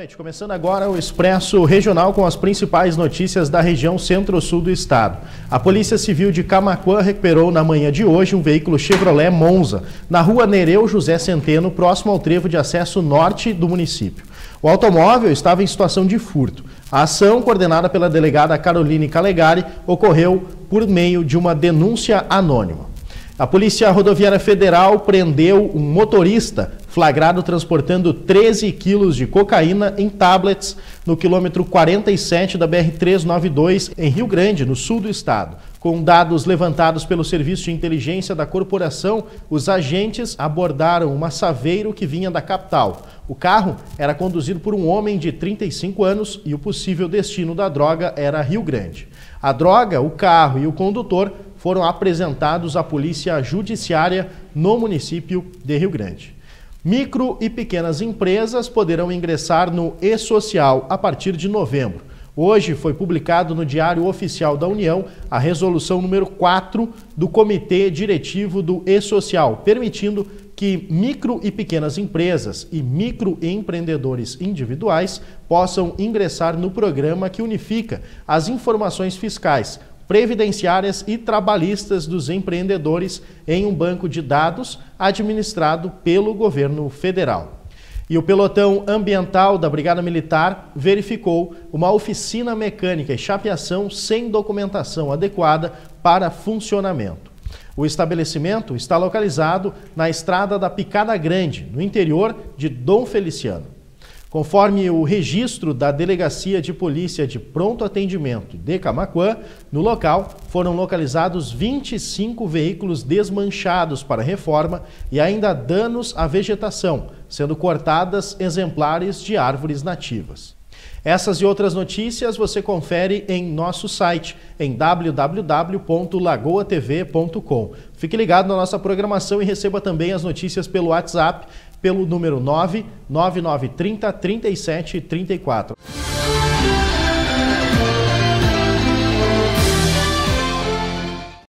noite. Começando agora o Expresso Regional com as principais notícias da região centro-sul do estado. A Polícia Civil de Camacuã recuperou na manhã de hoje um veículo Chevrolet Monza na rua Nereu José Centeno, próximo ao trevo de acesso norte do município. O automóvel estava em situação de furto. A ação, coordenada pela delegada Caroline Calegari, ocorreu por meio de uma denúncia anônima. A Polícia Rodoviária Federal prendeu um motorista flagrado transportando 13 quilos de cocaína em tablets no quilômetro 47 da BR-392, em Rio Grande, no sul do estado. Com dados levantados pelo Serviço de Inteligência da corporação, os agentes abordaram uma saveiro que vinha da capital. O carro era conduzido por um homem de 35 anos e o possível destino da droga era Rio Grande. A droga, o carro e o condutor foram apresentados à Polícia Judiciária no município de Rio Grande. Micro e pequenas empresas poderão ingressar no e-social a partir de novembro. Hoje foi publicado no Diário Oficial da União a resolução número 4 do Comitê Diretivo do E-Social, permitindo que micro e pequenas empresas e microempreendedores individuais possam ingressar no programa que unifica as informações fiscais, previdenciárias e trabalhistas dos empreendedores em um banco de dados administrado pelo governo federal. E o pelotão ambiental da Brigada Militar verificou uma oficina mecânica e chapeação sem documentação adequada para funcionamento. O estabelecimento está localizado na estrada da Picada Grande, no interior de Dom Feliciano. Conforme o registro da Delegacia de Polícia de Pronto Atendimento de Camacuã, no local foram localizados 25 veículos desmanchados para reforma e ainda danos à vegetação, sendo cortadas exemplares de árvores nativas. Essas e outras notícias você confere em nosso site em www.lagoatv.com. Fique ligado na nossa programação e receba também as notícias pelo WhatsApp pelo número 99930 3734.